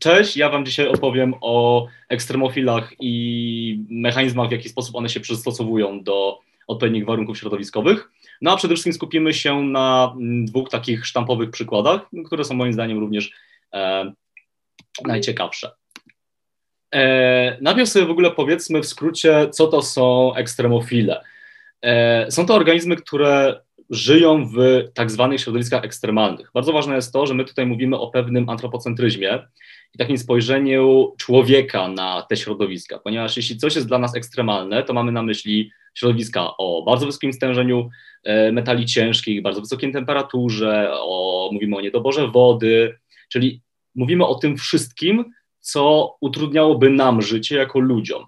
Cześć, ja Wam dzisiaj opowiem o ekstremofilach i mechanizmach, w jaki sposób one się przystosowują do odpowiednich warunków środowiskowych. No a przede wszystkim skupimy się na mm, dwóch takich sztampowych przykładach, które są moim zdaniem również e, najciekawsze. E, najpierw sobie w ogóle powiedzmy w skrócie, co to są ekstremofile. E, są to organizmy, które żyją w tak zwanych środowiskach ekstremalnych. Bardzo ważne jest to, że my tutaj mówimy o pewnym antropocentryzmie i takim spojrzeniu człowieka na te środowiska, ponieważ jeśli coś jest dla nas ekstremalne, to mamy na myśli środowiska o bardzo wysokim stężeniu e, metali ciężkich, bardzo wysokiej temperaturze, o, mówimy o niedoborze wody, czyli mówimy o tym wszystkim, co utrudniałoby nam życie jako ludziom.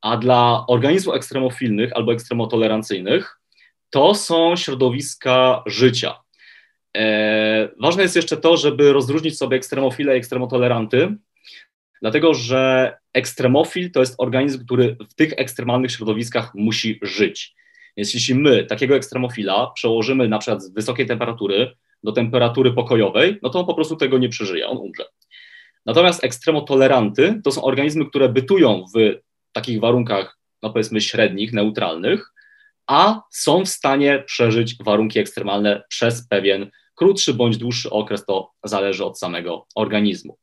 A dla organizmów ekstremofilnych albo ekstremotolerancyjnych to są środowiska życia. E, ważne jest jeszcze to, żeby rozróżnić sobie ekstremofile i ekstremotoleranty, dlatego że ekstremofil to jest organizm, który w tych ekstremalnych środowiskach musi żyć. Więc jeśli my takiego ekstremofila przełożymy na przykład z wysokiej temperatury do temperatury pokojowej, no to on po prostu tego nie przeżyje, on umrze. Natomiast ekstremotoleranty to są organizmy, które bytują w takich warunkach, no powiedzmy średnich, neutralnych, a są w stanie przeżyć warunki ekstremalne przez pewien krótszy bądź dłuższy okres, to zależy od samego organizmu.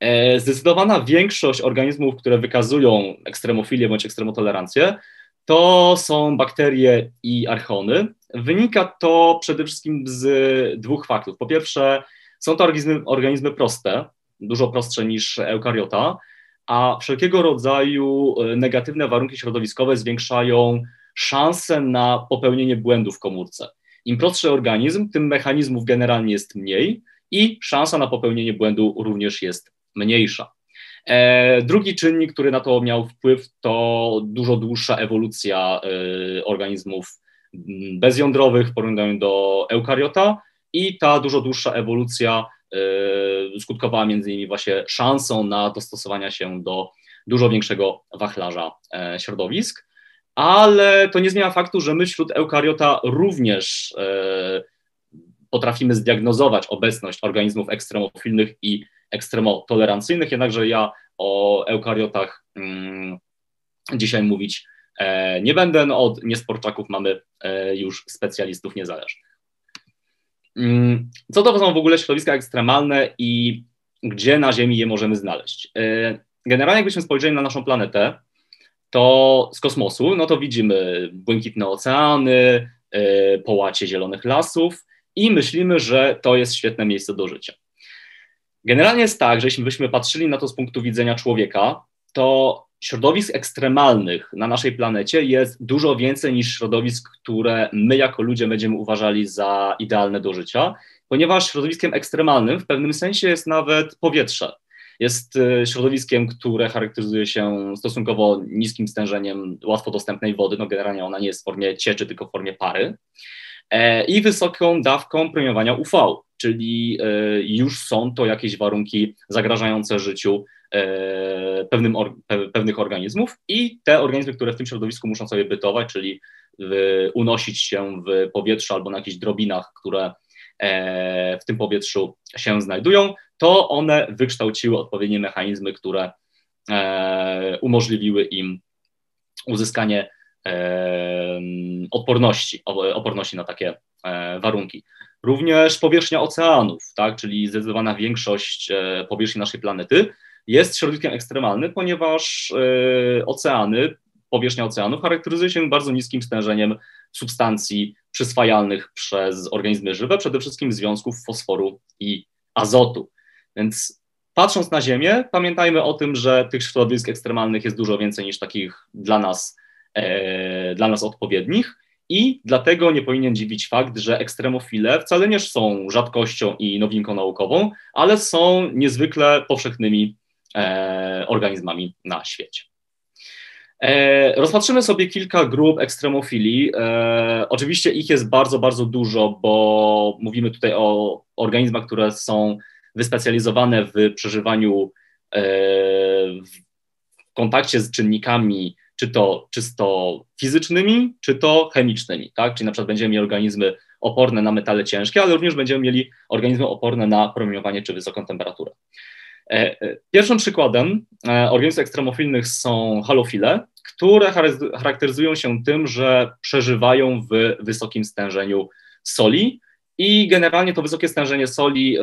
E, zdecydowana większość organizmów, które wykazują ekstremofilię bądź ekstremotolerancję, to są bakterie i archony. Wynika to przede wszystkim z dwóch faktów. Po pierwsze, są to organizmy, organizmy proste, dużo prostsze niż eukariota, a wszelkiego rodzaju e, negatywne warunki środowiskowe zwiększają szanse na popełnienie błędów w komórce. Im prostszy organizm, tym mechanizmów generalnie jest mniej i szansa na popełnienie błędu również jest mniejsza. E, drugi czynnik, który na to miał wpływ, to dużo dłuższa ewolucja e, organizmów mm, bezjądrowych w porównaniu do eukariota i ta dużo dłuższa ewolucja e, skutkowała między innymi właśnie szansą na dostosowanie się do dużo większego wachlarza środowisk ale to nie zmienia faktu, że my wśród eukariota również e, potrafimy zdiagnozować obecność organizmów ekstremofilnych i ekstremotolerancyjnych, jednakże ja o eukariotach mm, dzisiaj mówić e, nie będę. No, od niesporczaków mamy e, już specjalistów niezależnych. Mm, co to są w ogóle środowiska ekstremalne i gdzie na Ziemi je możemy znaleźć? Generalnie, jakbyśmy spojrzeli na naszą planetę, to z kosmosu, no to widzimy błękitne oceany, yy, połacie zielonych lasów i myślimy, że to jest świetne miejsce do życia. Generalnie jest tak, że jeśli byśmy patrzyli na to z punktu widzenia człowieka, to środowisk ekstremalnych na naszej planecie jest dużo więcej niż środowisk, które my jako ludzie będziemy uważali za idealne do życia, ponieważ środowiskiem ekstremalnym w pewnym sensie jest nawet powietrze. Jest e, środowiskiem, które charakteryzuje się stosunkowo niskim stężeniem łatwo dostępnej wody. No generalnie ona nie jest w formie cieczy, tylko w formie pary. E, I wysoką dawką promieniowania UV, czyli e, już są to jakieś warunki zagrażające życiu pewnym, pewnych organizmów i te organizmy, które w tym środowisku muszą sobie bytować, czyli unosić się w powietrzu albo na jakichś drobinach, które w tym powietrzu się znajdują, to one wykształciły odpowiednie mechanizmy, które e, umożliwiły im uzyskanie e, odporności, oporności na takie e, warunki. Również powierzchnia oceanów, tak, czyli zdecydowana większość powierzchni naszej planety jest środowiskiem ekstremalnym, ponieważ oceany, powierzchnia oceanów charakteryzuje się bardzo niskim stężeniem substancji przyswajalnych przez organizmy żywe, przede wszystkim związków fosforu i azotu. Więc patrząc na Ziemię, pamiętajmy o tym, że tych środowisk ekstremalnych jest dużo więcej niż takich dla nas, e, dla nas odpowiednich. I dlatego nie powinien dziwić fakt, że ekstremofile wcale nie są rzadkością i nowinką naukową, ale są niezwykle powszechnymi e, organizmami na świecie. E, rozpatrzymy sobie kilka grup ekstremofilii. E, oczywiście ich jest bardzo, bardzo dużo, bo mówimy tutaj o organizmach, które są wyspecjalizowane w przeżywaniu e, w kontakcie z czynnikami, czy to czysto fizycznymi, czy to chemicznymi, tak? Czyli na przykład będziemy mieli organizmy oporne na metale ciężkie, ale również będziemy mieli organizmy oporne na promieniowanie czy wysoką temperaturę. Pierwszym przykładem organizmów ekstremofilnych są halofile, które charakteryzują się tym, że przeżywają w wysokim stężeniu soli i generalnie to wysokie stężenie soli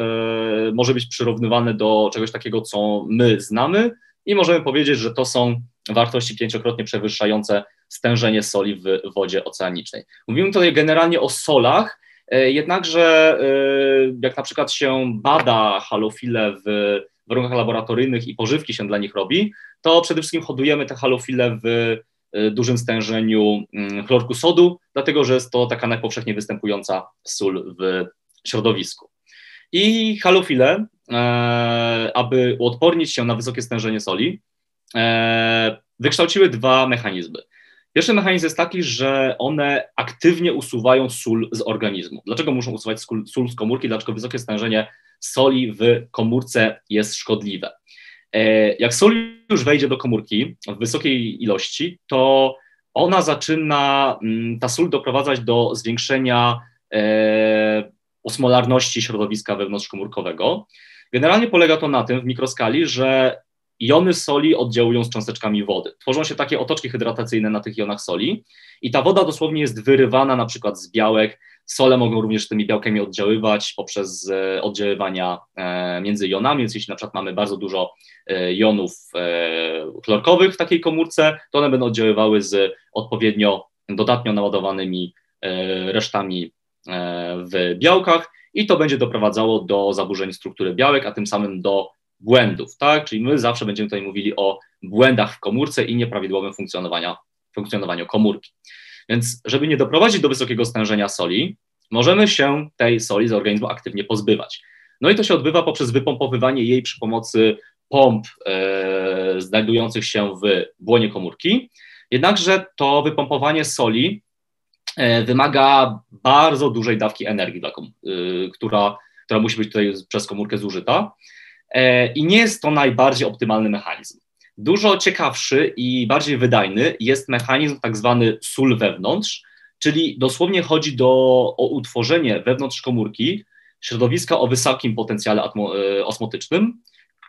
może być przyrównywane do czegoś takiego, co my znamy i możemy powiedzieć, że to są wartości pięciokrotnie przewyższające stężenie soli w wodzie oceanicznej. Mówimy tutaj generalnie o solach, e, jednakże e, jak na przykład się bada halofile w warunkach laboratoryjnych i pożywki się dla nich robi, to przede wszystkim hodujemy te halofile w e, dużym stężeniu mm, chlorku sodu, dlatego że jest to taka najpowszechniej występująca sól w środowisku. I halofile, aby uodpornić się na wysokie stężenie soli, wykształciły dwa mechanizmy. Pierwszy mechanizm jest taki, że one aktywnie usuwają sól z organizmu. Dlaczego muszą usuwać sól z komórki? Dlaczego wysokie stężenie soli w komórce jest szkodliwe? E, jak sól już wejdzie do komórki w wysokiej ilości, to ona zaczyna, mm, ta sól doprowadzać do zwiększenia e, osmolarności środowiska wewnątrzkomórkowego. Generalnie polega to na tym w mikroskali, że Jony soli oddziałują z cząsteczkami wody. Tworzą się takie otoczki hydratacyjne na tych jonach soli i ta woda dosłownie jest wyrywana na przykład z białek. Sole mogą również tymi białkami oddziaływać poprzez e, oddziaływania e, między jonami, więc jeśli na przykład mamy bardzo dużo e, jonów chlorkowych w takiej komórce, to one będą oddziaływały z odpowiednio dodatnio naładowanymi resztami w białkach i to będzie doprowadzało do zaburzeń struktury białek, a tym samym do błędów, tak? Czyli my zawsze będziemy tutaj mówili o błędach w komórce i nieprawidłowym funkcjonowaniu, funkcjonowaniu komórki. Więc, żeby nie doprowadzić do wysokiego stężenia soli, możemy się tej soli z organizmu aktywnie pozbywać. No i to się odbywa poprzez wypompowywanie jej przy pomocy pomp e, znajdujących się w błonie komórki. Jednakże to wypompowanie soli e, wymaga bardzo dużej dawki energii, dla kom- e, która, która musi być tutaj przez komórkę zużyta. E, i nie jest to najbardziej optymalny mechanizm. Dużo ciekawszy i bardziej wydajny jest mechanizm tak zwany sól wewnątrz, czyli dosłownie chodzi do, o utworzenie wewnątrz komórki środowiska o wysokim potencjale e, osmotycznym,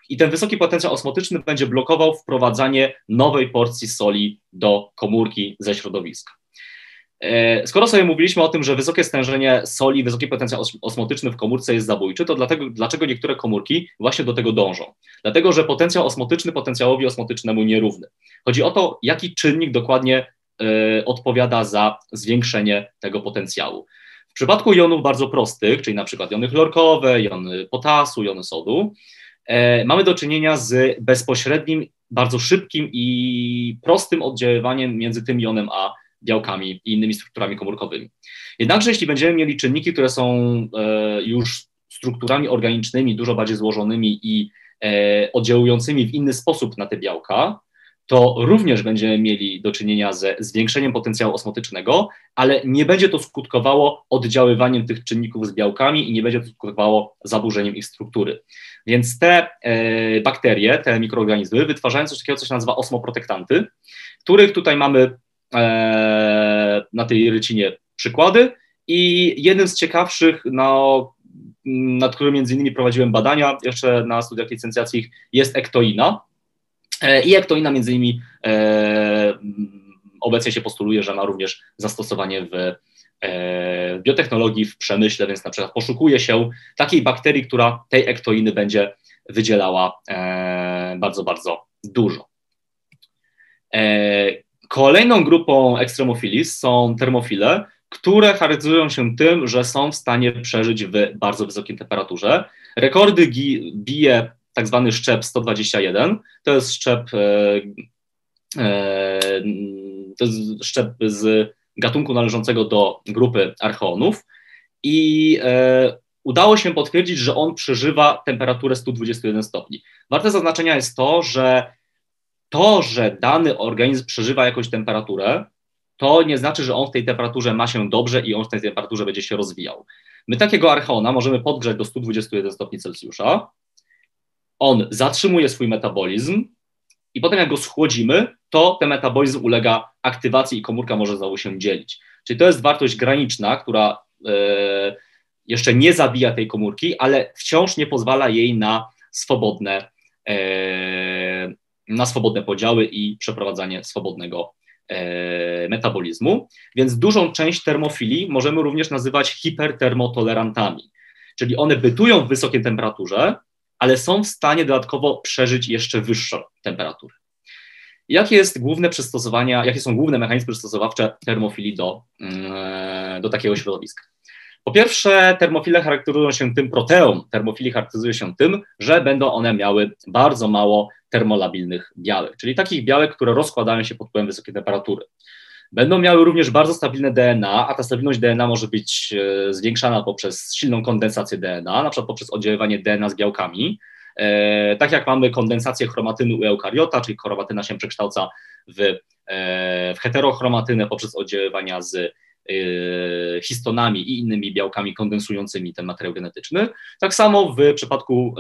i ten wysoki potencjał osmotyczny będzie blokował wprowadzanie nowej porcji soli do komórki ze środowiska. E, skoro sobie mówiliśmy o tym, że wysokie stężenie soli, wysoki potencjał osmotyczny w komórce jest zabójczy, to dlatego, dlaczego niektóre komórki właśnie do tego dążą? Dlatego, że potencjał osmotyczny potencjałowi osmotycznemu nierówny. Chodzi o to, jaki czynnik dokładnie y, odpowiada za zwiększenie tego potencjału. W przypadku jonów bardzo prostych, czyli na przykład jony chlorkowe, jony potasu, jony sodu, y, mamy do czynienia z bezpośrednim, bardzo szybkim i prostym oddziaływaniem między tym jonem a białkami i innymi strukturami komórkowymi. Jednakże jeśli będziemy mieli czynniki, które są e, już strukturami organicznymi, dużo bardziej złożonymi i e, oddziałującymi w inny sposób na te białka, to również będziemy mieli do czynienia ze zwiększeniem potencjału osmotycznego, ale nie będzie to skutkowało oddziaływaniem tych czynników z białkami i nie będzie to skutkowało zaburzeniem ich struktury. Więc te e, bakterie, te mikroorganizmy wytwarzają coś takiego, co się nazywa osmoprotektanty, których tutaj mamy na tej rycinie przykłady i jednym z ciekawszych, no, nad którym między innymi prowadziłem badania jeszcze na studiach licencjackich jest ektoina e, i ektoina między innymi e, obecnie się postuluje, że ma również zastosowanie w biotechnologii, w przemyśle, więc na przykład poszukuje się takiej bakterii, która tej ektoiny będzie wydzielała bardzo, bardzo dużo. Kolejną grupą ekstremofilis są termofile, które charakteryzują się tym, że są w stanie przeżyć w bardzo wysokiej temperaturze. Rekordy bije tak zwany szczep 121, to jest szczep, e, e, to jest szczep z gatunku należącego do grupy archeonów i e, udało się potwierdzić, że on przeżywa temperaturę 121 stopni. Warte zaznaczenia jest to, że to, że dany organizm przeżywa jakąś temperaturę, to nie znaczy, że on w tej temperaturze ma się dobrze i on w tej temperaturze będzie się rozwijał. My takiego archeona możemy podgrzać do 121 stopni Celsjusza, on zatrzymuje swój metabolizm i potem jak go schłodzimy, to ten metabolizm ulega aktywacji i komórka może znowu się dzielić. Czyli to jest wartość graniczna, która e, jeszcze nie zabija tej komórki, ale wciąż nie pozwala jej na swobodne na swobodne podziały i przeprowadzanie swobodnego metabolizmu. Więc dużą część termofili możemy również nazywać hipertermotolerantami, czyli one bytują w wysokiej temperaturze, ale są w stanie dodatkowo przeżyć jeszcze wyższą temperaturę. Jakie, jest główne przystosowania, jakie są główne mechanizmy przystosowawcze termofilii do, mm, do takiego środowiska? Po pierwsze, termofile charakteryzują się tym, proteom termofili charakteryzuje się tym, że będą one miały bardzo mało termolabilnych białek, czyli takich białek, które rozkładają się pod wpływem wysokiej temperatury. Będą miały również bardzo stabilne DNA, a ta stabilność DNA może być e, zwiększana poprzez silną kondensację DNA, na przykład poprzez oddziaływanie DNA z białkami. E, tak jak mamy kondensację chromatyny u eukariota, czyli chromatyna się przekształca w, e, w heterochromatynę poprzez oddziaływania z histonami i innymi białkami kondensującymi ten materiał genetyczny. Tak samo w przypadku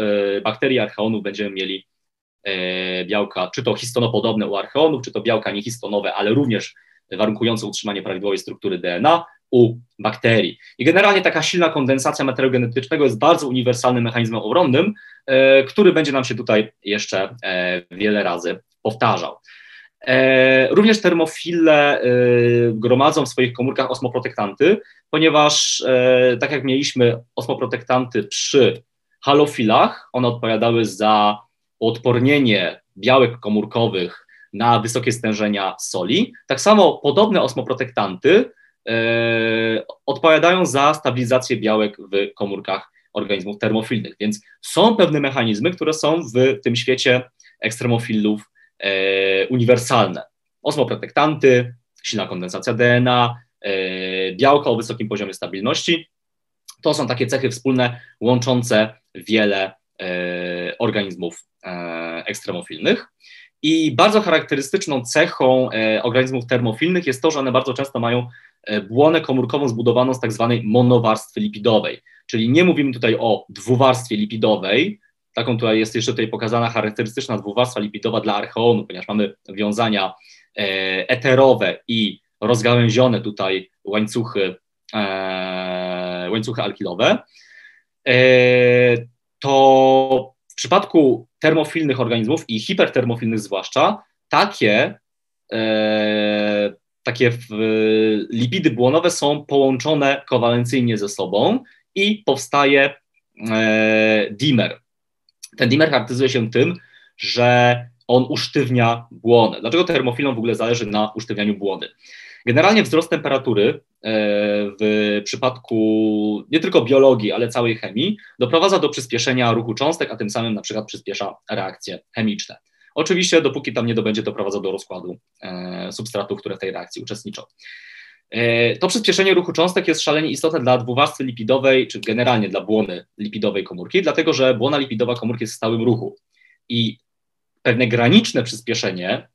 bakterii archeonów będziemy mieli białka, czy to histonopodobne u archeonów, czy to białka niehistonowe, ale również warunkujące utrzymanie prawidłowej struktury DNA u bakterii. I generalnie taka silna kondensacja materiału genetycznego jest bardzo uniwersalnym mechanizmem obronnym, który będzie nam się tutaj jeszcze wiele razy powtarzał. E, również termofile gromadzą w swoich komórkach osmoprotektanty, ponieważ tak jak mieliśmy osmoprotektanty przy halofilach, one odpowiadały za odpornienie białek komórkowych na wysokie stężenia soli. Tak samo podobne osmoprotektanty e, odpowiadają za stabilizację białek w komórkach organizmów termofilnych, więc są pewne mechanizmy, które są w tym świecie ekstremofilów e, uniwersalne. Osmoprotektanty, silna kondensacja DNA, e, białka o wysokim poziomie stabilności. To są takie cechy wspólne łączące wiele organizmów ekstremofilnych. I bardzo charakterystyczną cechą e, organizmów termofilnych jest to, że one bardzo często mają e, błonę komórkową zbudowaną z tak zwanej monowarstwy lipidowej. Czyli nie mówimy tutaj o dwuwarstwie lipidowej, taką tutaj jest jeszcze tutaj pokazana charakterystyczna dwuwarstwa lipidowa dla archeonu, ponieważ mamy wiązania e, eterowe i rozgałęzione tutaj łańcuchy, łańcuchy alkilowe, to w przypadku termofilnych organizmów i hipertermofilnych zwłaszcza, takie, e, takie lipidy błonowe są połączone kowalencyjnie ze sobą i powstaje e, dimer. Ten dimer charakteryzuje się tym, że on usztywnia błonę. Dlaczego termofilom w ogóle zależy na usztywnianiu błony? Generalnie wzrost temperatury e, w przypadku nie tylko biologii, ale całej chemii doprowadza do przyspieszenia ruchu cząstek, a tym samym na przykład przyspiesza reakcje chemiczne. Oczywiście, dopóki tam nie będzie doprowadzał do rozkładu e, substratów, które w tej reakcji uczestniczą. E, to przyspieszenie ruchu cząstek jest szalenie istotne dla dwuwarstwy lipidowej, czy generalnie dla błony lipidowej komórki, dlatego że błona lipidowa komórki jest w stałym ruchu i pewne graniczne przyspieszenie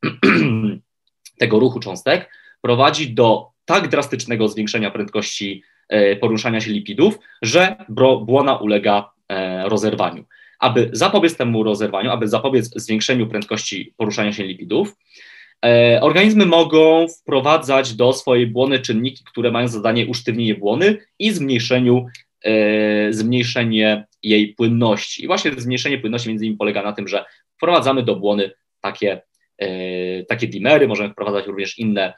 tego ruchu cząstek prowadzi do tak drastycznego zwiększenia prędkości e, poruszania się lipidów, że błona ulega e, rozerwaniu. Aby zapobiec temu rozerwaniu, aby zapobiec zwiększeniu prędkości poruszania się lipidów, organizmy mogą wprowadzać do swojej błony czynniki, które mają zadanie usztywnienie błony i zmniejszeniu, zmniejszenie jej płynności. I właśnie zmniejszenie płynności między innymi polega na tym, że wprowadzamy do błony takie, takie dimery, możemy wprowadzać również inne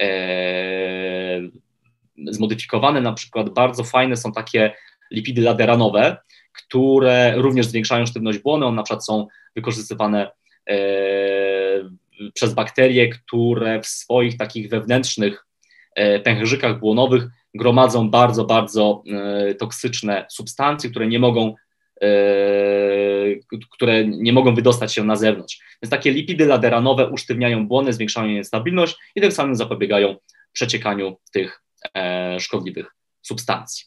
E, zmodyfikowane, na przykład bardzo fajne są takie lipidy laderanowe, które również zwiększają sztywność błony, one na przykład są wykorzystywane e, przez bakterie, które w swoich takich wewnętrznych e, pęcherzykach błonowych gromadzą bardzo, bardzo toksyczne substancje, które nie mogą które nie mogą wydostać się na zewnątrz. Więc takie lipidy laderanowe usztywniają błony, zwiększają jej stabilność i tym samym zapobiegają przeciekaniu tych e, szkodliwych substancji.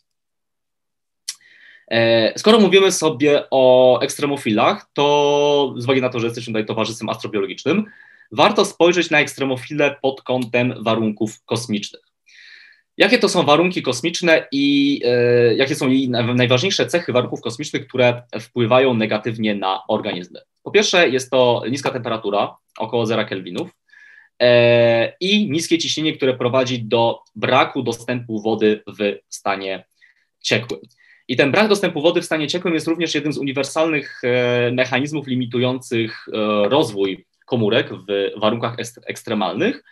E, skoro mówimy sobie o ekstremofilach, to z uwagi na to, że jesteśmy tutaj towarzystwem astrobiologicznym, warto spojrzeć na ekstremofile pod kątem warunków kosmicznych. Jakie to są warunki kosmiczne i e, jakie są jej najważniejsze cechy warunków kosmicznych, które wpływają negatywnie na organizmy? Po pierwsze, jest to niska temperatura, około 0 Kelvinów, e, i niskie ciśnienie, które prowadzi do braku dostępu wody w stanie ciekłym. I ten brak dostępu wody w stanie ciekłym jest również jednym z uniwersalnych e, mechanizmów limitujących rozwój komórek w warunkach ekstremalnych.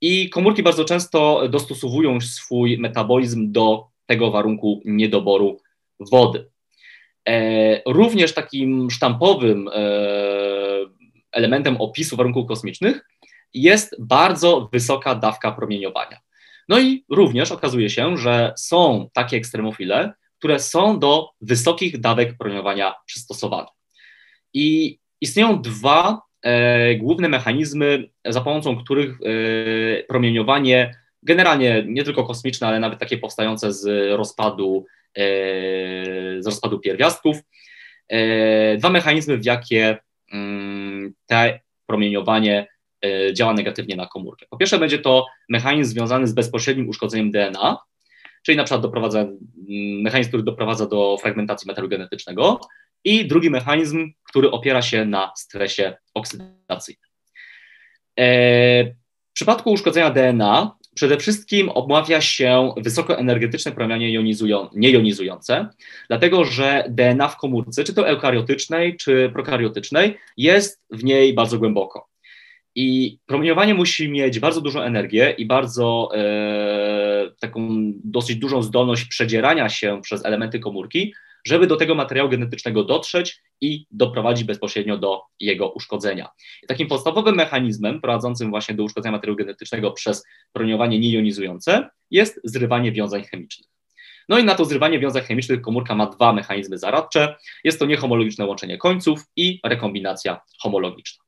I komórki bardzo często dostosowują swój metabolizm do tego warunku niedoboru wody. E, również takim sztampowym elementem opisu warunków kosmicznych jest bardzo wysoka dawka promieniowania. No i również okazuje się, że są takie ekstremofile, które są do wysokich dawek promieniowania przystosowane. I istnieją dwa e, główne mechanizmy, za pomocą których e, promieniowanie, generalnie nie tylko kosmiczne, ale nawet takie powstające z rozpadu, e, z rozpadu pierwiastków, e, dwa mechanizmy, w jakie mm, te promieniowanie e, działa negatywnie na komórkę. Po pierwsze będzie to mechanizm związany z bezpośrednim uszkodzeniem DNA, czyli na przykład doprowadza, mm, mechanizm, który doprowadza do fragmentacji materiału genetycznego i drugi mechanizm, który opiera się na stresie oksydacyjnym. E, w przypadku uszkodzenia DNA przede wszystkim omawia się wysokoenergetyczne promienie jonizują, niejonizujące, dlatego że DNA w komórce, czy to eukariotycznej, czy prokariotycznej, jest w niej bardzo głęboko. I promieniowanie musi mieć bardzo dużą energię i bardzo e, taką dosyć dużą zdolność przedzierania się przez elementy komórki, żeby do tego materiału genetycznego dotrzeć i doprowadzić bezpośrednio do jego uszkodzenia. Takim podstawowym mechanizmem prowadzącym właśnie do uszkodzenia materiału genetycznego przez promieniowanie niejonizujące jest zrywanie wiązań chemicznych. No i na to zrywanie wiązań chemicznych komórka ma dwa mechanizmy zaradcze. Jest to niehomologiczne łączenie końców i rekombinacja homologiczna.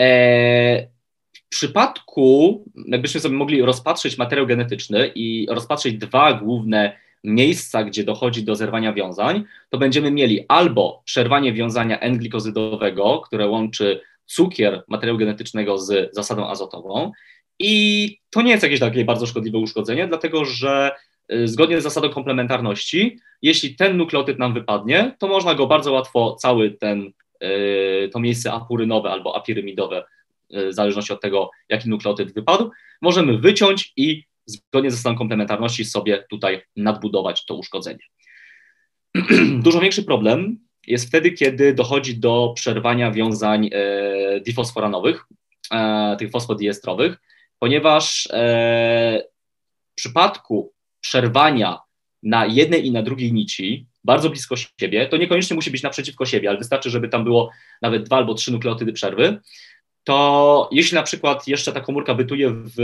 E, w przypadku, jakbyśmy sobie mogli rozpatrzyć materiał genetyczny i rozpatrzyć dwa główne miejsca, gdzie dochodzi do zerwania wiązań, to będziemy mieli albo przerwanie wiązania N-glikozydowego, które łączy cukier materiału genetycznego z zasadą azotową. I to nie jest jakieś takie bardzo szkodliwe uszkodzenie, dlatego że y, zgodnie z zasadą komplementarności, jeśli ten nukleotyd nam wypadnie, to można go bardzo łatwo cały ten Y, to miejsce apurynowe albo apirymidowe, y, w zależności od tego, jaki nukleotyd wypadł, możemy wyciąć i zgodnie ze stanem komplementarności sobie tutaj nadbudować to uszkodzenie. Dużo większy problem jest wtedy, kiedy dochodzi do przerwania wiązań e, difosforanowych, e, tych fosfodiestrowych, ponieważ e, w przypadku przerwania na jednej i na drugiej nici, bardzo blisko siebie, to niekoniecznie musi być naprzeciwko siebie, ale wystarczy, żeby tam było nawet dwa albo trzy nukleotydy przerwy, to jeśli na przykład jeszcze ta komórka bytuje w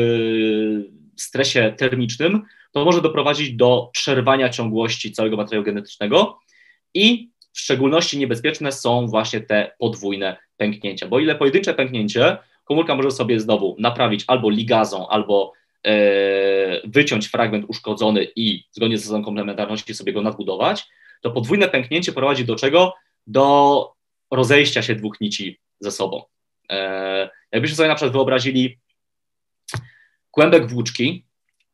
stresie termicznym, to może doprowadzić do przerwania ciągłości całego materiału genetycznego i w szczególności niebezpieczne są właśnie te podwójne pęknięcia, bo ile pojedyncze pęknięcie komórka może sobie znowu naprawić albo ligazą, albo e, wyciąć fragment uszkodzony i zgodnie z zasadą komplementarności sobie go nadbudować, to podwójne pęknięcie prowadzi do czego? Do rozejścia się dwóch nici ze sobą. E, jakbyśmy sobie na przykład wyobrazili kłębek włóczki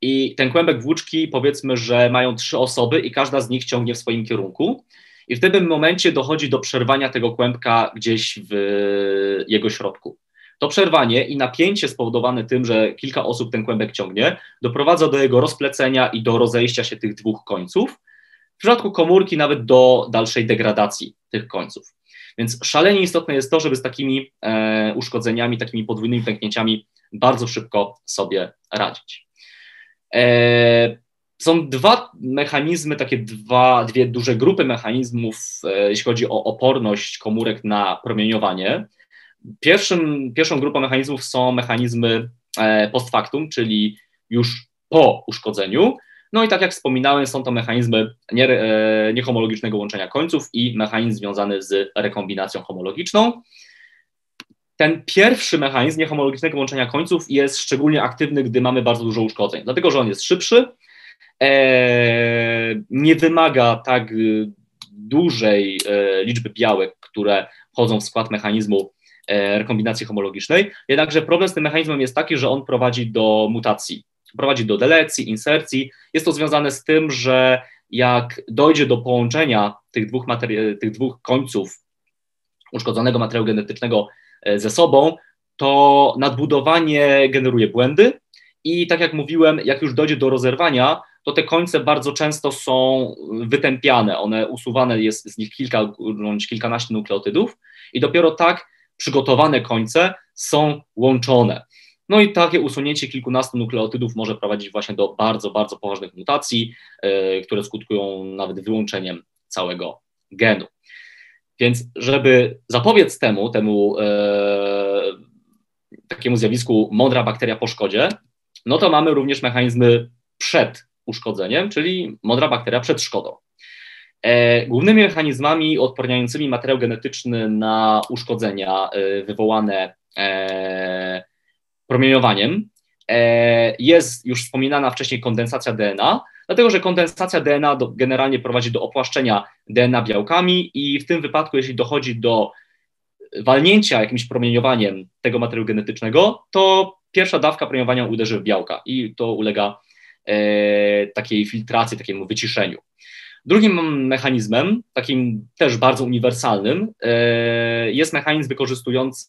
i ten kłębek włóczki powiedzmy, że mają trzy osoby i każda z nich ciągnie w swoim kierunku i w tym momencie dochodzi do przerwania tego kłębka gdzieś w jego środku. To przerwanie i napięcie spowodowane tym, że kilka osób ten kłębek ciągnie, doprowadza do jego rozplecenia i do rozejścia się tych dwóch końców, w przypadku komórki nawet do dalszej degradacji tych końców. Więc szalenie istotne jest to, żeby z takimi e, uszkodzeniami, takimi podwójnymi pęknięciami bardzo szybko sobie radzić. E, są dwa mechanizmy, takie dwa, dwie duże grupy mechanizmów, e, jeśli chodzi o oporność komórek na promieniowanie. Pierwszym, pierwszą grupą mechanizmów są mechanizmy post factum, czyli już po uszkodzeniu, no i tak jak wspominałem, są to mechanizmy e, niehomologicznego łączenia końców i mechanizm związany z rekombinacją homologiczną. Ten pierwszy mechanizm niehomologicznego łączenia końców jest szczególnie aktywny, gdy mamy bardzo dużo uszkodzeń, dlatego że on jest szybszy, e, nie wymaga tak dużej e, liczby białek, które wchodzą w skład mechanizmu rekombinacji homologicznej. Jednakże problem z tym mechanizmem jest taki, że on prowadzi do mutacji prowadzi do delecji, insercji. Jest to związane z tym, że jak dojdzie do połączenia tych dwóch, materi- tych dwóch końców uszkodzonego materiału genetycznego e, ze sobą, to nadbudowanie generuje błędy i tak jak mówiłem, jak już dojdzie do rozerwania, to te końce bardzo często są wytępiane, one usuwane jest z nich kilka bądź kilkanaście nukleotydów i dopiero tak przygotowane końce są łączone. No i takie usunięcie kilkunastu nukleotydów może prowadzić właśnie do bardzo, bardzo poważnych mutacji, yy, które skutkują nawet wyłączeniem całego genu. Więc żeby zapobiec temu, temu yy, takiemu zjawisku mądra bakteria po szkodzie, no to mamy również mechanizmy przed uszkodzeniem, czyli mądra bakteria przed szkodą. E, głównymi mechanizmami odporniającymi materiał genetyczny na uszkodzenia e, wywołane e, promieniowaniem jest już wspominana wcześniej kondensacja DNA, dlatego że kondensacja DNA do, generalnie prowadzi do opłaszczenia DNA białkami i w tym wypadku, jeśli dochodzi do walnięcia jakimś promieniowaniem tego materiału genetycznego, to pierwsza dawka promieniowania uderzy w białka i to ulega e, takiej filtracji, takiemu wyciszeniu. Drugim mechanizmem, takim też bardzo uniwersalnym, e, jest mechanizm wykorzystujący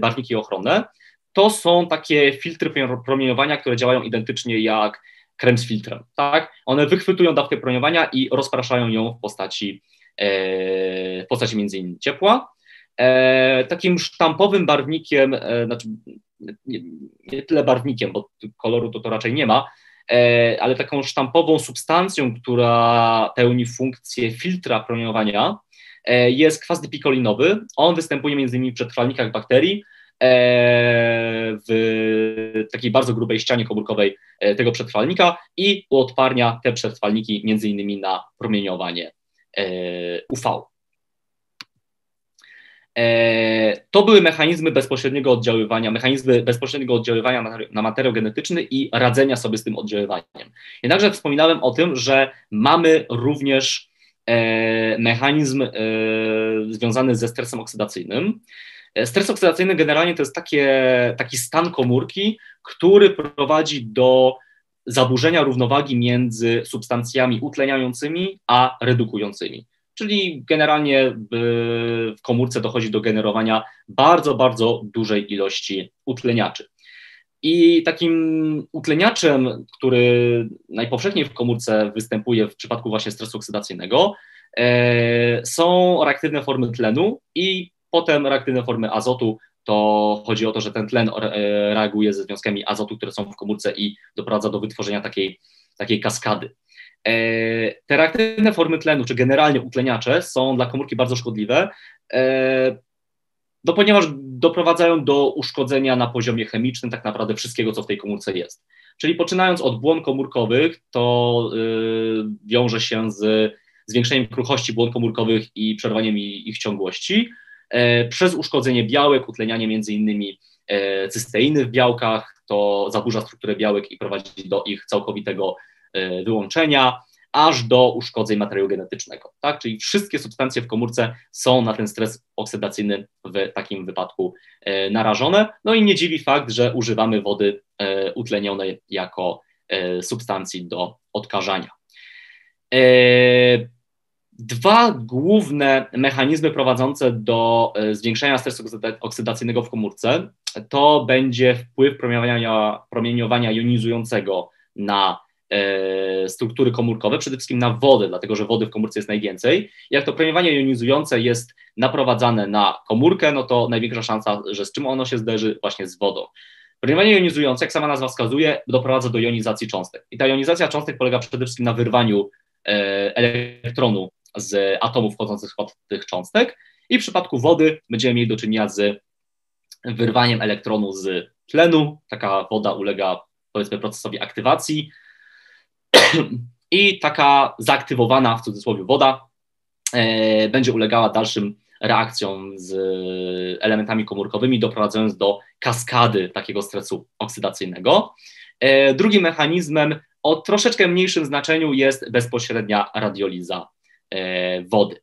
barwniki ochronne. To są takie filtry promieniowania, które działają identycznie jak krem z filtrem. Tak? One wychwytują dawkę promieniowania i rozpraszają ją w postaci, e, w postaci między innymi ciepła. E, takim sztampowym barwnikiem, znaczy nie, nie tyle barwnikiem, bo koloru to, to raczej nie ma, E, ale taką sztampową substancją, która pełni funkcję filtra promieniowania, e, jest kwas dipikolinowy. On występuje między innymi w przetrwalnikach bakterii, e, w takiej bardzo grubej ścianie komórkowej tego przetrwalnika i uodparnia te przetrwalniki między innymi na promieniowanie UV. E, to były mechanizmy bezpośredniego oddziaływania, mechanizmy bezpośredniego oddziaływania na materiał genetyczny i radzenia sobie z tym oddziaływaniem. Jednakże wspominałem o tym, że mamy również e, mechanizm e, związany ze stresem oksydacyjnym. Stres oksydacyjny generalnie to jest takie, taki stan komórki, który prowadzi do zaburzenia równowagi między substancjami utleniającymi a redukującymi czyli generalnie w komórce dochodzi do generowania bardzo, bardzo dużej ilości utleniaczy. I takim utleniaczem, który najpowszechniej w komórce występuje w przypadku właśnie stresu oksydacyjnego, e, są reaktywne formy tlenu i potem reaktywne formy azotu. To chodzi o to, że ten tlen e, reaguje ze związkami azotu, które są w komórce i doprowadza do wytworzenia takiej, takiej kaskady. E, te reaktywne formy tlenu, czy generalnie utleniacze, są dla komórki bardzo szkodliwe, e, no ponieważ doprowadzają do uszkodzenia na poziomie chemicznym tak naprawdę wszystkiego, co w tej komórce jest. Czyli poczynając od błon komórkowych, to wiąże się z zwiększeniem kruchości błon komórkowych i przerwaniem ich ciągłości, przez uszkodzenie białek, utlenianie między innymi cysteiny w białkach, to zaburza strukturę białek i prowadzi do ich całkowitego E, wyłączenia, aż do uszkodzeń materiału genetycznego. Tak? Czyli wszystkie substancje w komórce są na ten stres oksydacyjny w takim wypadku e, narażone. No i nie dziwi fakt, że używamy wody e, utlenionej jako substancji do odkażania. Dwa główne mechanizmy prowadzące do zwiększenia stresu oksydacyjnego w komórce to będzie wpływ promieniowania, promieniowania jonizującego na E, struktury komórkowe, przede wszystkim na wodę, dlatego że wody w komórce jest najwięcej. Jak to promieniowanie jonizujące jest naprowadzane na komórkę, no to największa szansa, że z czym ono się zderzy? Właśnie z wodą. Promieniowanie jonizujące, jak sama nazwa wskazuje, doprowadza do jonizacji cząstek. I ta jonizacja cząstek polega przede wszystkim na wyrwaniu e, elektronu z atomów wchodzących w skład tych cząstek. I w przypadku wody będziemy mieli do czynienia z wyrwaniem elektronu z tlenu. Taka woda ulega, powiedzmy, procesowi aktywacji i taka zaaktywowana w cudzysłowie woda e, będzie ulegała dalszym reakcjom z elementami komórkowymi, doprowadzając do kaskady takiego stresu oksydacyjnego. E, drugim mechanizmem o troszeczkę mniejszym znaczeniu jest bezpośrednia radioliza wody.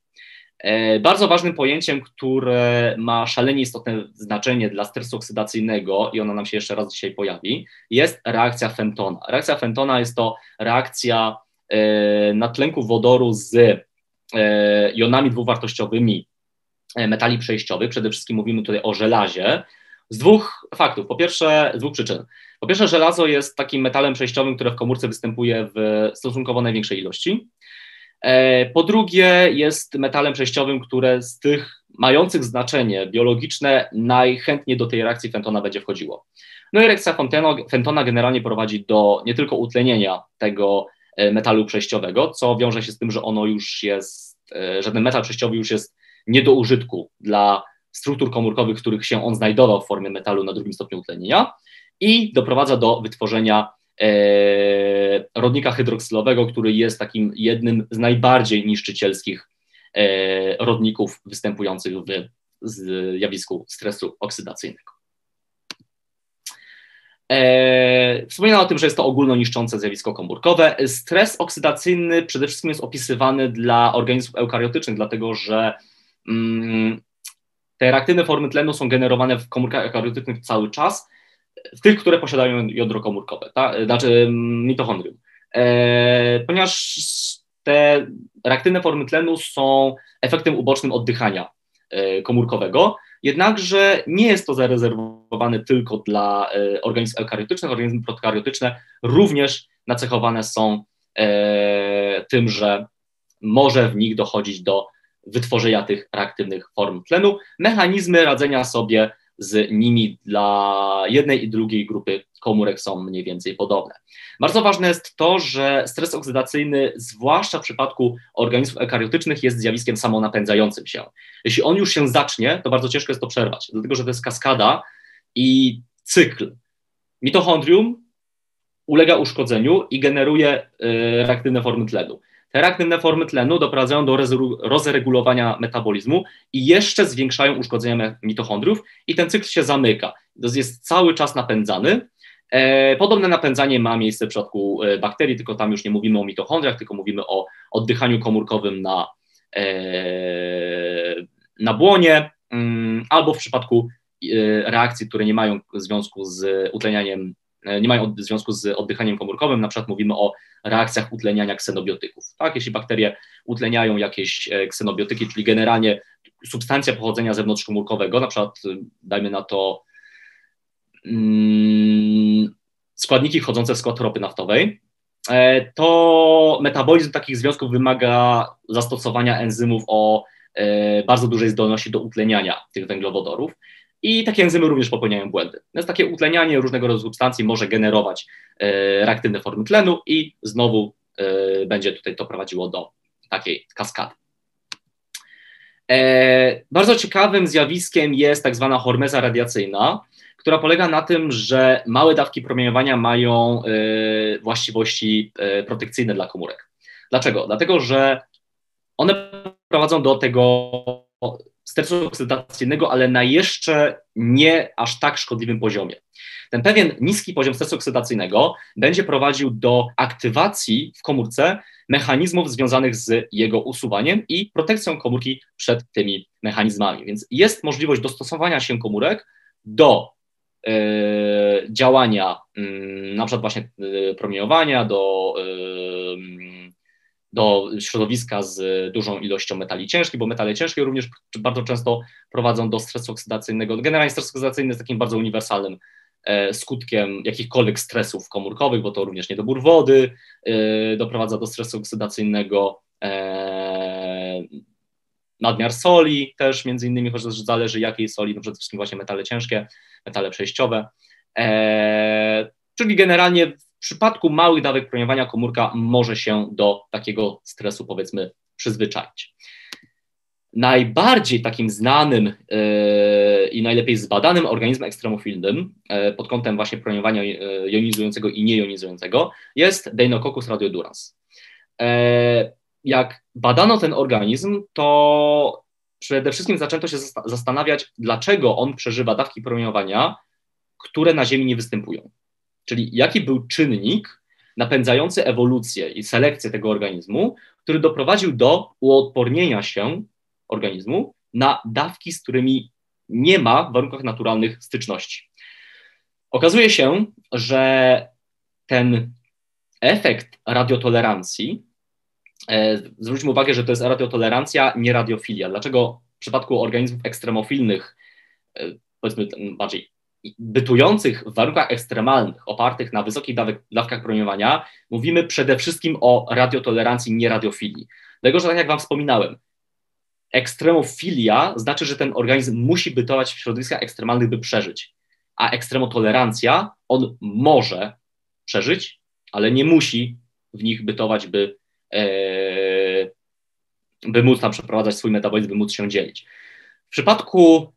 Bardzo ważnym pojęciem, które ma szalenie istotne znaczenie dla stresu oksydacyjnego, i ona nam się jeszcze raz dzisiaj pojawi, jest reakcja Fentona. Reakcja Fentona jest to reakcja e, natlenku wodoru z e, jonami dwuwartościowymi e, metali przejściowych. Przede wszystkim mówimy tutaj o żelazie Z dwóch faktów. Po pierwsze, z dwóch przyczyn. Po pierwsze, żelazo jest takim metalem przejściowym, które w komórce występuje w stosunkowo największej ilości. E, po drugie, jest metalem przejściowym, które z tych mających znaczenie biologiczne najchętniej do tej reakcji Fentona będzie wchodziło. No i reakcja Fentona generalnie prowadzi do nie tylko utlenienia tego e, metalu przejściowego, co wiąże się z tym, że ono już jest, e, że ten metal przejściowy już jest nie do użytku dla struktur komórkowych, w których się on znajdował w formie metalu na drugim stopniu utlenienia i doprowadza do wytworzenia rodnika hydroksylowego, który jest takim jednym z najbardziej niszczycielskich e, rodników występujących w zjawisku stresu oksydacyjnego. E, wspominano o tym, że jest to ogólnoniszczące zjawisko komórkowe. Stres oksydacyjny przede wszystkim jest opisywany dla organizmów eukariotycznych, dlatego że mm, te reaktywne formy tlenu są generowane w komórkach eukariotycznych cały czas, tych, które posiadają jądro komórkowe, tak? znaczy mm, mitochondrium. E, ponieważ te reaktywne formy tlenu są efektem ubocznym oddychania e, komórkowego, jednakże nie jest to zarezerwowane tylko dla e, organizmów eukariotycznych, organizmy protokariotyczne również nacechowane są e, tym, że może w nich dochodzić do wytworzenia tych reaktywnych form tlenu. Mechanizmy radzenia sobie z nimi dla jednej i drugiej grupy komórek są mniej więcej podobne. Bardzo ważne jest to, że stres oksydacyjny, zwłaszcza w przypadku organizmów eukariotycznych, jest zjawiskiem samonapędzającym się. Jeśli on już się zacznie, to bardzo ciężko jest to przerwać, dlatego że to jest kaskada i cykl. Mitochondrium ulega uszkodzeniu i generuje y, reaktywne formy tlenu. Te reaktywne formy tlenu doprowadzają do rozregulowania metabolizmu i jeszcze zwiększają uszkodzenia mitochondriów i ten cykl się zamyka. Jest cały czas napędzany. E, podobne napędzanie ma miejsce w przypadku e, bakterii, tylko tam już nie mówimy o mitochondriach, tylko mówimy o oddychaniu komórkowym na, e, na błonie, mm, albo w przypadku reakcji, które nie mają związku z utlenianiem nie mają związku z oddychaniem komórkowym, na przykład mówimy o reakcjach utleniania ksenobiotyków. Tak? Jeśli bakterie utleniają jakieś e, ksenobiotyki, czyli generalnie substancja pochodzenia zewnątrzkomórkowego, na przykład y, dajmy na to mm, składniki wchodzące w skład ropy naftowej, e, to metabolizm takich związków wymaga zastosowania enzymów o bardzo dużej zdolności do utleniania tych węglowodorów. I takie enzymy również popełniają błędy. Więc takie utlenianie różnego rodzaju substancji może generować e, reaktywne formy tlenu i znowu e, będzie tutaj to prowadziło do takiej kaskady. E, bardzo ciekawym zjawiskiem jest tak zwana hormeza radiacyjna, która polega na tym, że małe dawki promieniowania mają właściwości protekcyjne dla komórek. Dlaczego? Dlatego, że one prowadzą do tego stresu oksydacyjnego, ale na jeszcze nie aż tak szkodliwym poziomie. Ten pewien niski poziom stresu oksydacyjnego będzie prowadził do aktywacji w komórce mechanizmów związanych z jego usuwaniem i protekcją komórki przed tymi mechanizmami. Więc jest możliwość dostosowania się komórek do y, działania y, na przykład właśnie y, promieniowania, do do środowiska z dużą ilością metali ciężkich, bo metale ciężkie również bardzo często prowadzą do stresu oksydacyjnego. Generalnie stres oksydacyjny jest takim bardzo uniwersalnym e, skutkiem jakichkolwiek stresów komórkowych, bo to również niedobór wody e, doprowadza do stresu oksydacyjnego, e, nadmiar soli też między innymi, chociaż zależy jakiej soli, no przede wszystkim właśnie metale ciężkie, metale przejściowe, czyli generalnie w przypadku małych dawek promieniowania komórka może się do takiego stresu, powiedzmy, przyzwyczaić. Najbardziej takim znanym yy, i najlepiej zbadanym organizmem ekstremofilnym yy, pod kątem właśnie promieniowania yy, jonizującego i niejonizującego jest Deinococcus radiodurans. Jak badano ten organizm, to przede wszystkim zaczęto się zastanawiać, dlaczego on przeżywa dawki promieniowania, które na Ziemi nie występują. Czyli jaki był czynnik napędzający ewolucję i selekcję tego organizmu, który doprowadził do uodpornienia się organizmu na dawki, z którymi nie ma w warunkach naturalnych styczności. Okazuje się, że ten efekt radiotolerancji, e, zwróćmy uwagę, że to jest radiotolerancja, nie radiofilia. Dlaczego w przypadku organizmów ekstremofilnych, e, powiedzmy bardziej bytujących w warunkach ekstremalnych, opartych na wysokich dawkach promieniowania, mówimy przede wszystkim o radiotolerancji, nie radiofilii. Dlatego, że tak jak Wam wspominałem, ekstremofilia znaczy, że ten organizm musi bytować w środowiskach ekstremalnych, by przeżyć. A ekstremotolerancja, on może przeżyć, ale nie musi w nich bytować, by, e, by móc tam przeprowadzać swój metabolizm, by móc się dzielić. W przypadku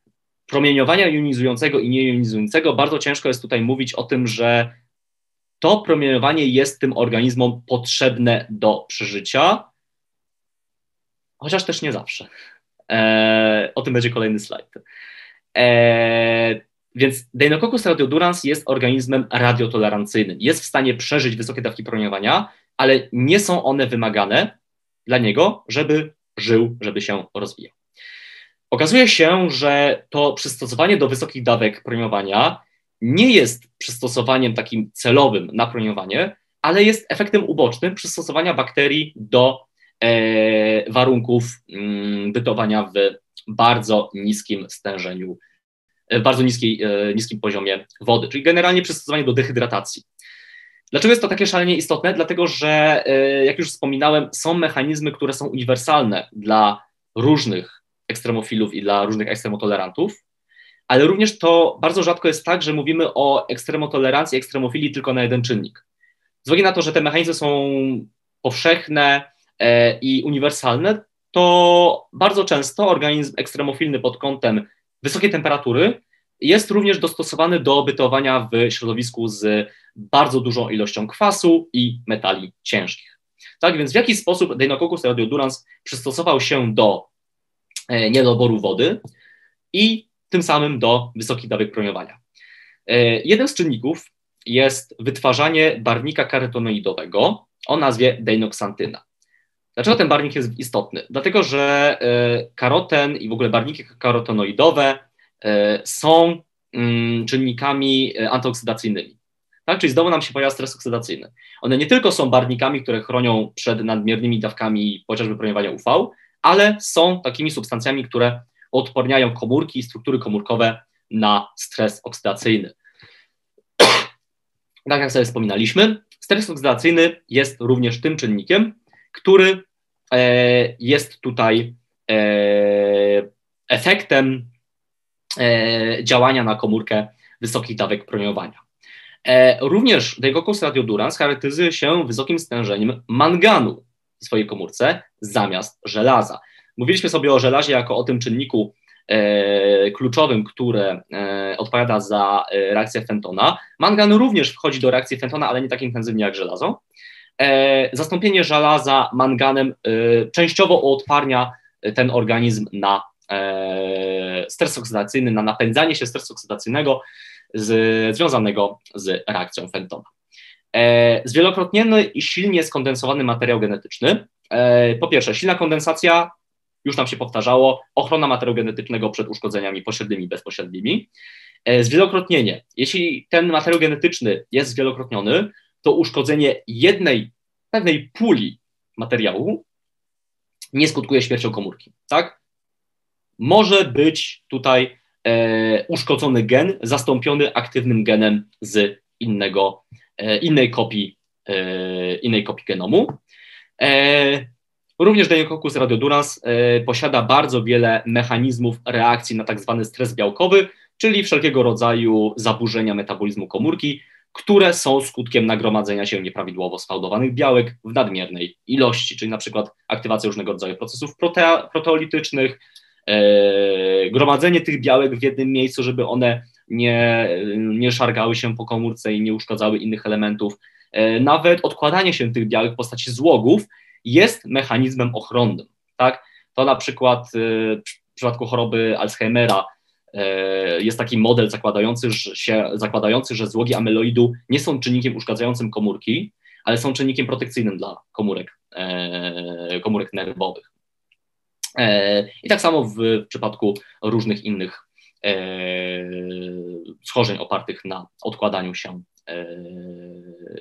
promieniowania jonizującego i niejonizującego bardzo ciężko jest tutaj mówić o tym, że to promieniowanie jest tym organizmom potrzebne do przeżycia, chociaż też nie zawsze. E, o tym będzie kolejny slajd. E, więc Deinococcus radiodurans jest organizmem radiotolerancyjnym. Jest w stanie przeżyć wysokie dawki promieniowania, ale nie są one wymagane dla niego, żeby żył, żeby się rozwijał. Okazuje się, że to przystosowanie do wysokich dawek promieniowania nie jest przystosowaniem takim celowym na promieniowanie, ale jest efektem ubocznym przystosowania bakterii do e, warunków mm, bytowania w bardzo niskim stężeniu, w bardzo niskiej, e, niskim poziomie wody, czyli generalnie przystosowanie do dehydratacji. Dlaczego jest to takie szalenie istotne? Dlatego, że e, jak już wspominałem, są mechanizmy, które są uniwersalne dla różnych ekstremofilów i dla różnych ekstremotolerantów, ale również to bardzo rzadko jest tak, że mówimy o ekstremotolerancji, ekstremofilii tylko na jeden czynnik. Z uwagi na to, że te mechanizmy są powszechne e, i uniwersalne, to bardzo często organizm ekstremofilny pod kątem wysokiej temperatury jest również dostosowany do bytowania w środowisku z bardzo dużą ilością kwasu i metali ciężkich. Tak więc w jaki sposób Deinococcus radiodurans przystosował się do niedoboru wody i tym samym do wysokich dawek promieniowania. E, jeden z czynników jest wytwarzanie barwnika karotenoidowego o nazwie deinoxantyna. Dlaczego ten barwnik jest istotny? Dlatego, że e, karoten i w ogóle barwniki karotenoidowe e, są mm, czynnikami antyoksydacyjnymi. Tak? Czyli znowu nam się pojawia stres oksydacyjny. One nie tylko są barwnikami, które chronią przed nadmiernymi dawkami chociażby promieniowania UV, ale są takimi substancjami, które odporniają komórki i struktury komórkowe na stres oksydacyjny. Tak jak sobie wspominaliśmy, stres oksydacyjny jest również tym czynnikiem, który e, jest tutaj e, efektem e, działania na komórkę wysokich dawek promieniowania. Również Degoccus radiodurans charakteryzuje się wysokim stężeniem manganu w swojej komórce zamiast żelaza. Mówiliśmy sobie o żelazie jako o tym czynniku e, kluczowym, które e, odpowiada za e, reakcję Fentona. Mangan również wchodzi do reakcji Fentona, ale nie tak intensywnie jak żelazo. E, zastąpienie żelaza manganem e, częściowo uodparnia ten organizm na e, stres oksydacyjny, na napędzanie się stresu oksydacyjnego z, związanego z reakcją Fentona. Zwielokrotniony i silnie skondensowany materiał genetyczny. Po pierwsze, silna kondensacja już nam się powtarzało, ochrona materiału genetycznego przed uszkodzeniami pośrednimi, bezpośrednimi. E, zwielokrotnienie. Jeśli ten materiał genetyczny jest zwielokrotniony, to uszkodzenie jednej pewnej puli materiału nie skutkuje śmiercią komórki. Tak? Może być tutaj e, uszkodzony gen zastąpiony aktywnym genem z innego, e, innej, kopii, e, innej kopii genomu. E, Również Deinococcus radiodurans e, posiada bardzo wiele mechanizmów reakcji na tak zwany stres białkowy, czyli wszelkiego rodzaju zaburzenia metabolizmu komórki, które są skutkiem nagromadzenia się nieprawidłowo sfałdowanych białek w nadmiernej ilości, czyli na przykład aktywacja różnego rodzaju procesów prote proteolitycznych, e, gromadzenie tych białek w jednym miejscu, żeby one nie, nie szargały się po komórce i nie uszkadzały innych elementów, e, nawet odkładanie się tych białek w postaci złogów jest mechanizmem ochronnym. Tak? To na przykład y, w przypadku choroby Alzheimera y, jest taki model zakładający, że, zakładający, że złogi amyloidu nie są czynnikiem uszkadzającym komórki, ale są czynnikiem protekcyjnym dla komórek, e, komórek nerwowych. E, I tak samo w przypadku różnych innych e, schorzeń opartych na odkładaniu się,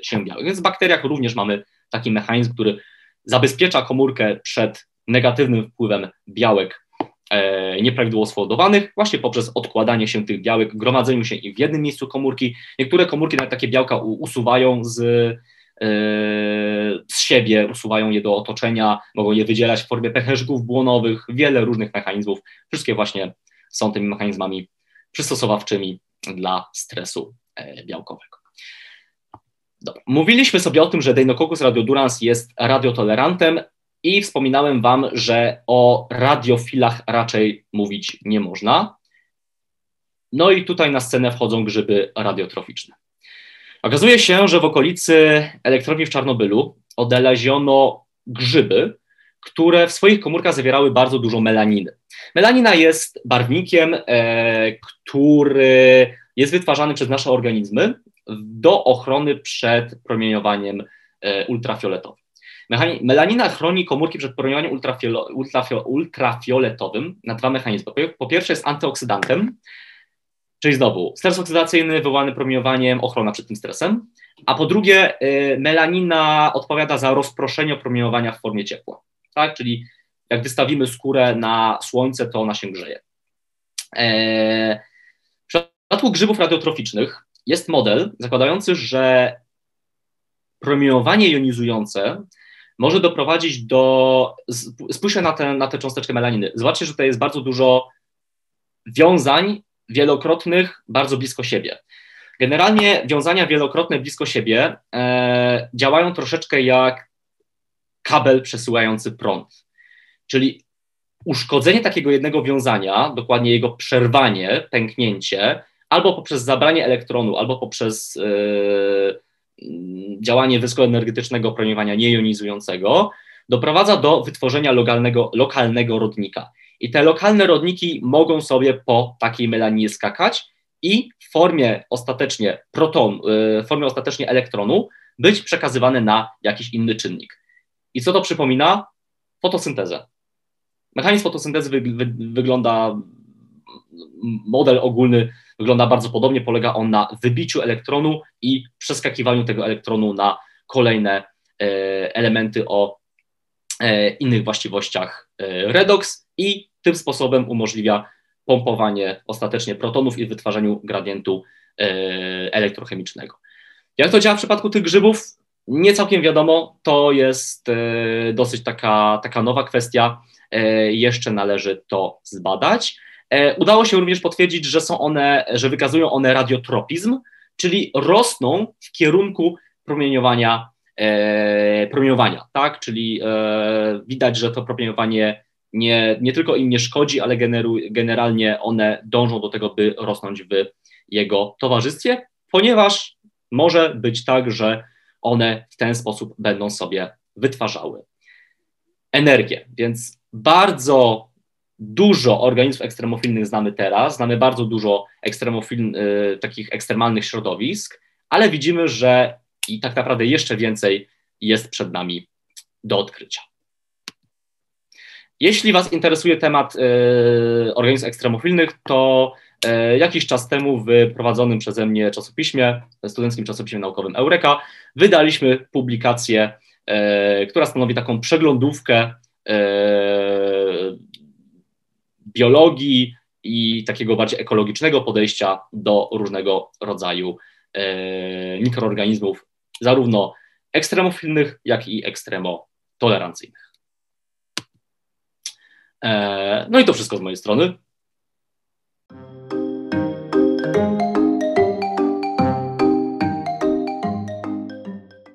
się białych. Więc w bakteriach również mamy taki mechanizm, który zabezpiecza komórkę przed negatywnym wpływem białek e, nieprawidłowo składowanych, właśnie poprzez odkładanie się tych białek, gromadzeniu się w jednym miejscu komórki. Niektóre komórki nawet takie białka usuwają z, e, z siebie, usuwają je do otoczenia, mogą je wydzielać w formie pęcherzyków błonowych, wiele różnych mechanizmów. Wszystkie właśnie są tymi mechanizmami przystosowawczymi dla stresu e, białkowego. Dobra. Mówiliśmy sobie o tym, że Deinococcus radiodurans jest radiotolerantem i wspominałem Wam, że o radiofilach raczej mówić nie można. No i tutaj na scenę wchodzą grzyby radiotroficzne. Okazuje się, że w okolicy elektrowni w Czarnobylu odnaleziono grzyby, które w swoich komórkach zawierały bardzo dużo melaniny. Melanina jest barwnikiem, e, który jest wytwarzany przez nasze organizmy do ochrony przed promieniowaniem e, ultrafioletowym. Melanina chroni komórki przed promieniowaniem ultrafioletowym na dwa mechanizmy. Po pierwsze jest antyoksydantem, czyli znowu stres oksydacyjny wywołany promieniowaniem, ochrona przed tym stresem, a po drugie e, melanina odpowiada za rozproszenie promieniowania w formie ciepła, tak? czyli jak wystawimy skórę na słońce, to ona się grzeje. E, w przypadku grzybów radiotroficznych jest model zakładający, że promieniowanie jonizujące może doprowadzić do. Spójrzcie na tę, na tę cząsteczkę melaniny. Zobaczcie, że tutaj jest bardzo dużo wiązań wielokrotnych bardzo blisko siebie. Generalnie wiązania wielokrotne blisko siebie e, działają troszeczkę jak kabel przesyłający prąd. Czyli uszkodzenie takiego jednego wiązania, dokładnie jego przerwanie, pęknięcie, albo poprzez zabranie elektronu, albo poprzez yy, działanie wysokoenergetycznego promieniowania niejonizującego, doprowadza do wytworzenia lokalnego, lokalnego rodnika. I te lokalne rodniki mogą sobie po takiej melaninie skakać i w formie ostatecznie proton, w formie ostatecznie elektronu być przekazywane na jakiś inny czynnik. I co to przypomina? Fotosyntezę. Mechanizm fotosyntezy wy, wy, wygląda, model ogólny wygląda bardzo podobnie. Polega on na wybiciu elektronu i przeskakiwaniu tego elektronu na kolejne e, elementy o e, innych właściwościach e, redox i tym sposobem umożliwia pompowanie ostatecznie protonów i wytwarzaniu gradientu elektrochemicznego. Jak to działa w przypadku tych grzybów? Nie całkiem wiadomo, to jest dosyć taka, taka nowa kwestia, jeszcze należy to zbadać. E, udało się również potwierdzić, że są one, że wykazują one radiotropizm, czyli rosną w kierunku promieniowania, e, promieniowania tak? Czyli e, widać, że to promieniowanie nie, nie tylko im nie szkodzi, ale generu, generalnie one dążą do tego, by rosnąć w jego towarzystwie, ponieważ może być tak, że one w ten sposób będą sobie wytwarzały energię. Więc bardzo dużo organizmów ekstremofilnych znamy teraz, znamy bardzo dużo ekstremofil, y, takich ekstremalnych środowisk, ale widzimy, że i tak naprawdę jeszcze więcej jest przed nami do odkrycia. Jeśli Was interesuje temat y, organizmów ekstremofilnych, to y, jakiś czas temu w prowadzonym przeze mnie czasopiśmie, studenckim czasopiśmie naukowym Eureka, wydaliśmy publikację, y, która stanowi taką przeglądówkę biologii i takiego bardziej ekologicznego podejścia do różnego rodzaju e, mikroorganizmów, zarówno ekstremofilnych, jak i ekstremotolerancyjnych. E, no i to wszystko z mojej strony.